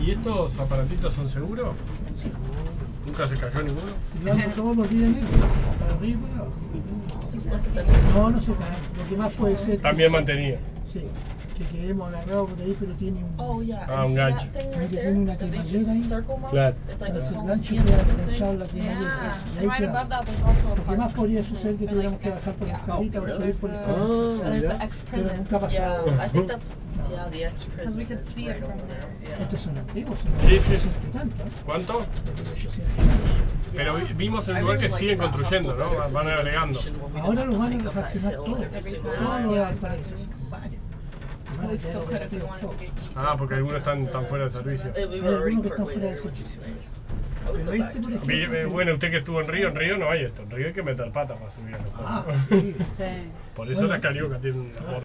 ¿Y estos aparatitos son seguros? ¿Nunca se cayó ninguno? Ando todos los días para arriba No, no se cae. Lo que más puede ser. Están bien mantenidos. Sí, que quedemos agarrados por ahí, pero tiene un. Oh yeah, Ah, and un see gancho. that thing Mira, right tiene there? una cremallera ahí. Claro. It's like a Entonces el gancho queda enganchado en la cremallera. Yeah. Y And ahí right above queda. that, there's also a Lo que park. más podría suceder que tuviéramos que bajar por la escalita o salir por la Pero nunca ha pasado. There. Yeah. Estos son antiguos, Sí, sí. 800 y tanto, ¿eh? ¿Cuánto? Desde los 800. Pero vi- vimos el lugar que siguen construyendo, ¿no? Van agregando. Ahora didn't lo van a refaccionar hill todo. every Every single time. Todo day. lo yeah, aparece, varios. Y van a We quedar still could if we operativos wanted to todos. get eat. Ah, porque algunos están, están fuera de servicio. Eh, el- Bueno, usted que estuvo en Río, en Río no hay esto. En Río hay que meter patas para subir a los Ah, sí. Por eso las cariocas tienen una